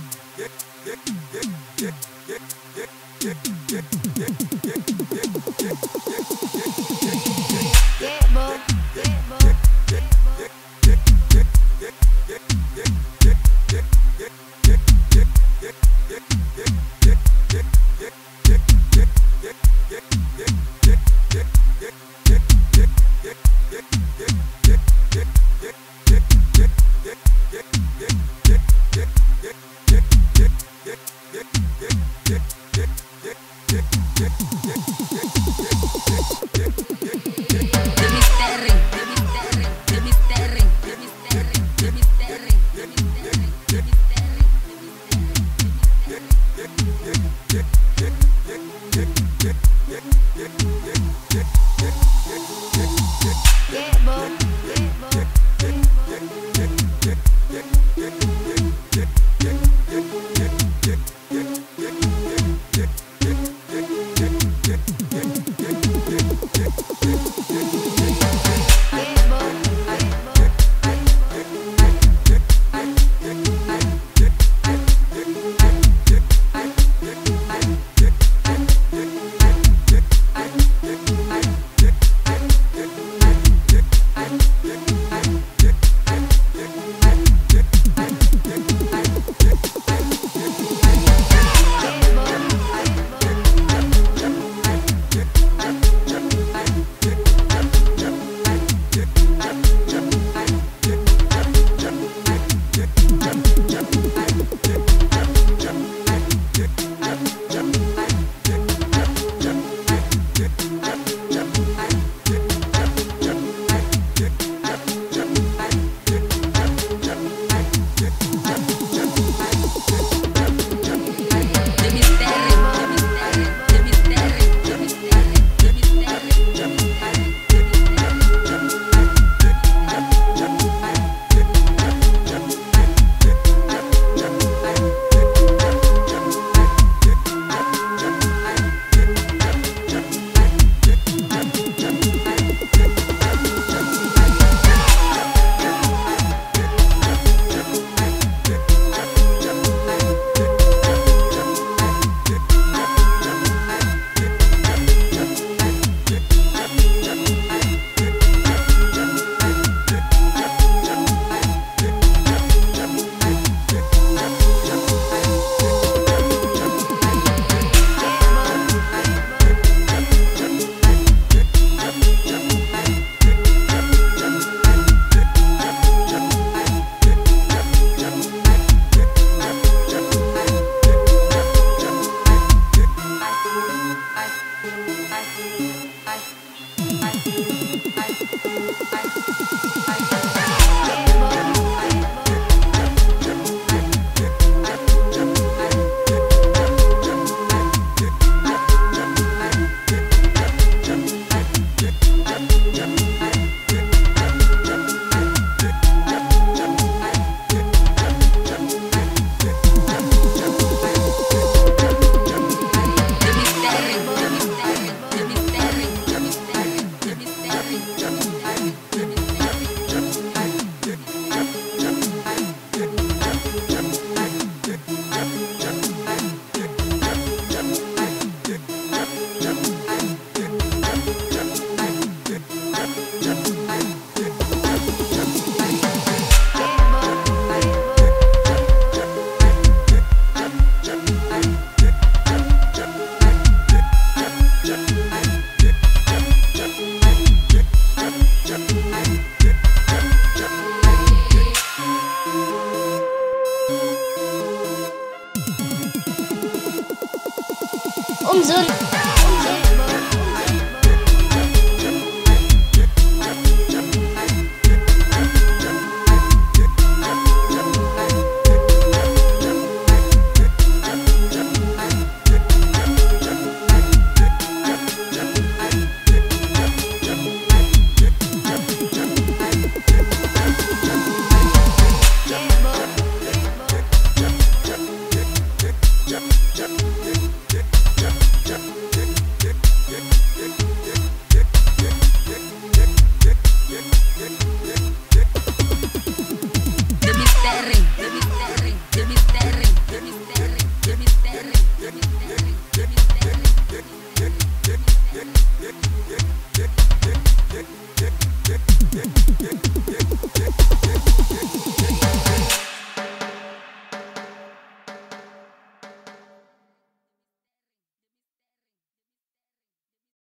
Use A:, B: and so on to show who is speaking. A: Yeah.
B: Yeah, boy.
C: umsonst.